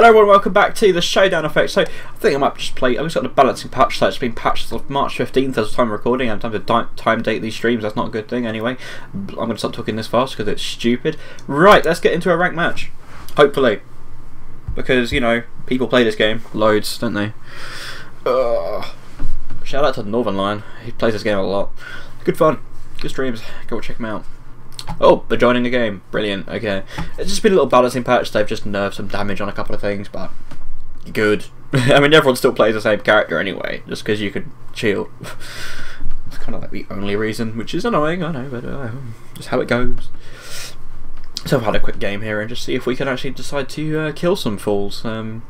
Hello everyone, welcome back to the Showdown Effect. So, I think I might just play, I've just got the balancing patch, so it's been patched until March 15th as time of recording. I'm time to time date these streams, that's not a good thing anyway. I'm going to stop talking this fast because it's stupid. Right, let's get into a rank match. Hopefully. Because, you know, people play this game loads, don't they? Ugh. Shout out to the Northern Line, he plays this game a lot. Good fun, good streams, go check him out. Oh, they're joining the game. Brilliant. Okay. It's just been a little balancing patch. They've just nerfed some damage on a couple of things, but good. I mean, everyone still plays the same character anyway, just because you can shield. it's kind of like the only reason, which is annoying, I know, but uh, just how it goes. So I've had a quick game here and just see if we can actually decide to uh, kill some fools. Um,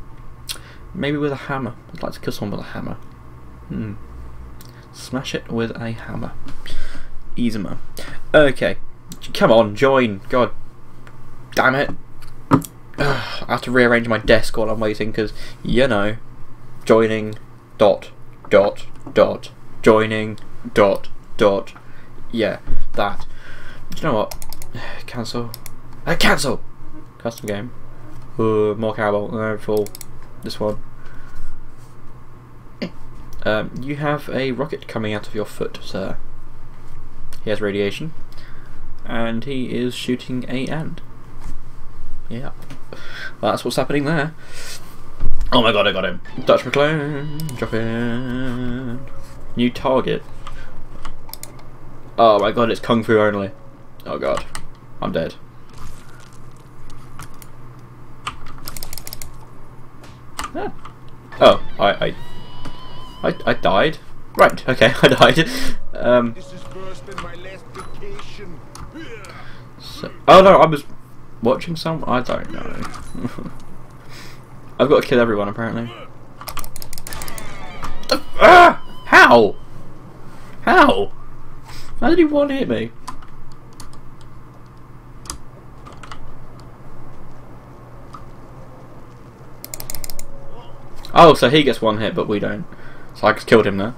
maybe with a hammer. I'd like to kill someone with a hammer. Hmm. Smash it with a hammer. Easier. Okay. Come on, join. God damn it. I have to rearrange my desk while I'm waiting because, you know, joining, dot, dot, dot, joining, dot, dot. Yeah, that. Do you know what? Cancel. Uh, cancel! Custom game. Uh, more cowbell. No, full. This one. Um, you have a rocket coming out of your foot, sir. He has radiation and he is shooting a end. Yeah, that's what's happening there. Oh my god, I got him. Dutch McClane, drop in. New target. Oh my god, it's Kung Fu only. Oh god, I'm dead. Ah. Oh, I, I, I, I died. Right, okay, I died. Um, oh no, I was watching some. I don't know. I've got to kill everyone apparently. Ah! How? How? How did he one hit me? Oh, so he gets one hit, but we don't. So I just killed him there.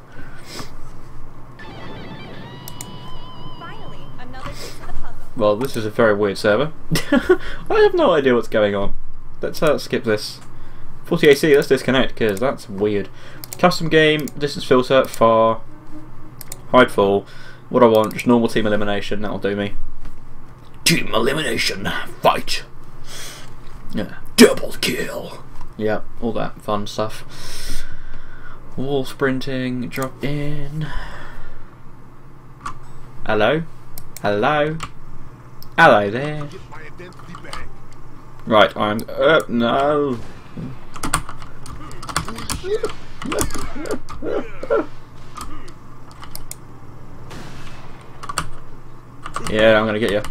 Well, this is a very weird server. I have no idea what's going on. Let's uh, skip this. 40AC, let's disconnect, because that's weird. Custom game, distance filter, far, hide full. What I want, just normal team elimination, that'll do me. Team elimination, fight! Yeah, double kill! Yeah, all that fun stuff. Wall sprinting, drop in. Hello? Hello? Hello there. Right, I'm. Uh, no. yeah, I'm gonna get you.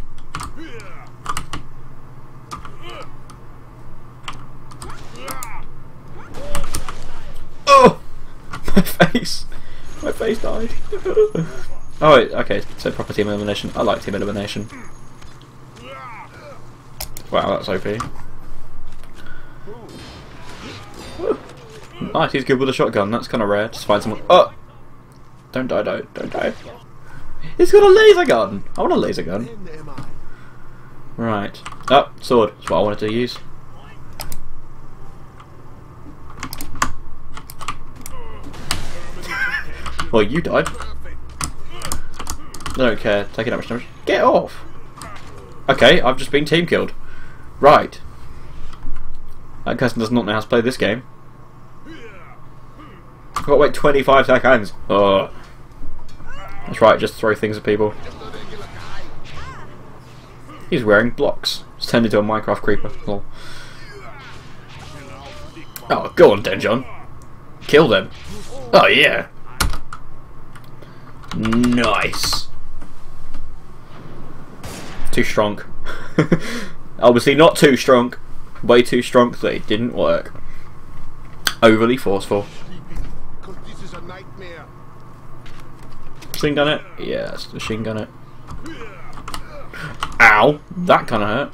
Oh! My face! My face died. oh, wait, okay, so proper team elimination. I like team elimination. Wow, that's OP. Nice, he's good with a shotgun. That's kind of rare. Just find someone. Oh! Don't die, don't, don't die. He's got a laser gun! I want a laser gun. Right. Oh, sword. That's what I wanted to use. well, you died. I don't care. Taking that much damage. Get off! Okay, I've just been team killed. Right. That person does not know how to play this game. I've got to wait 25 seconds. Oh. That's right, just throw things at people. He's wearing blocks. He's turned into a Minecraft creeper. Oh, oh go on, Denjon. Kill them. Oh, yeah. Nice. Too strong. Obviously not too strong. Way too strong that it didn't work. Overly forceful. Machine gun it? Yes, machine gun it. Ow! That kinda hurt.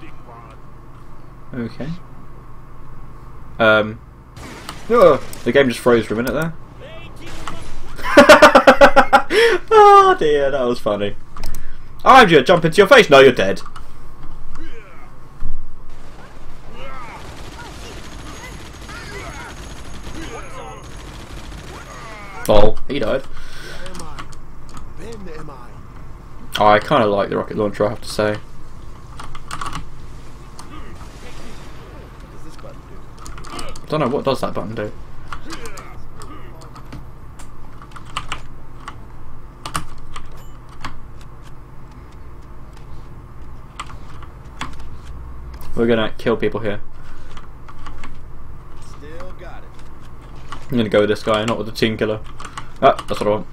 Okay. Um. Oh, the game just froze for a minute there. oh dear, that was funny. I'm gonna jump into your face. No, you're dead. Oh, he died. I? When am I? Oh, I kind of like the rocket launcher, I have to say. What does this button do? I don't know, what does that button do? We're gonna kill people here. Still got it. I'm gonna go with this guy, not with the team killer. Ah, that's what I want.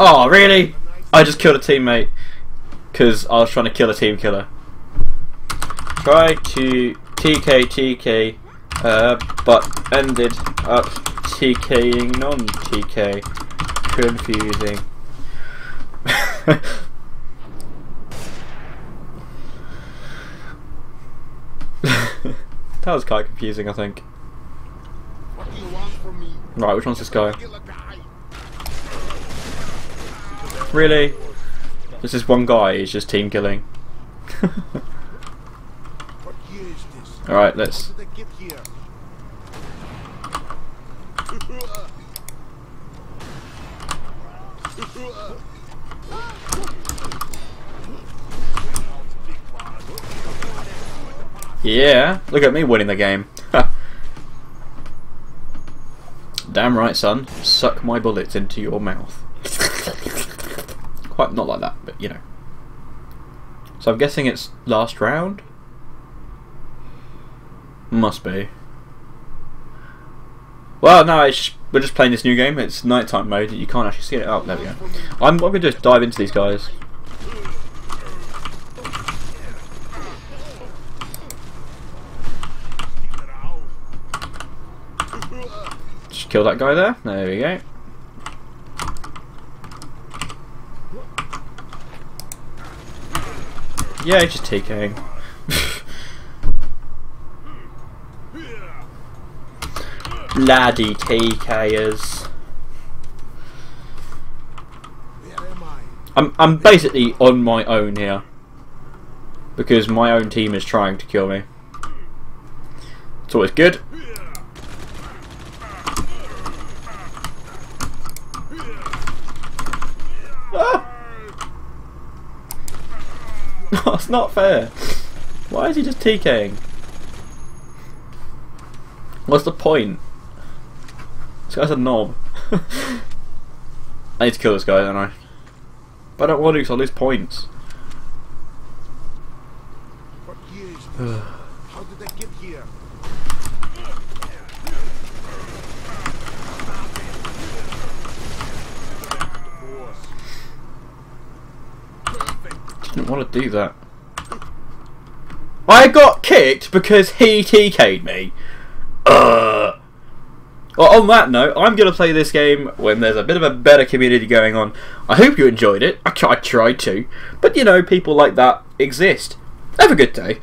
Oh, really? I just killed a teammate because I was trying to kill a team killer. Try to TK TK, uh, but ended up TKing non-TK. Confusing. that was quite confusing, I think. Right, which one's this guy? Really? This is one guy, he's just team killing. Alright, let's. How did they get here? Yeah, look at me winning the game. Damn right, son. Suck my bullets into your mouth. Quite not like that, but you know. So I'm guessing it's last round? Must be. Well, no, we're just playing this new game. It's nighttime mode. You can't actually see it. Oh, there we go. I'm, I'm going to just dive into these guys. Kill that guy there. There we go. Yeah, just TKing. Bloody TKers. I'm I'm basically on my own here. Because my own team is trying to kill me. It's always good. That's not fair. Why is he just TKing? What's the point? This guy's a knob. I need to kill this guy, don't I? But I don't want to because I'll lose points. How did get here? Didn't want to do that. I got kicked because he TK'd me. Ugh. Well, on that note, I'm going to play this game when there's a bit of a better community going on. I hope you enjoyed it. I, I tried to. But, you know, people like that exist. Have a good day.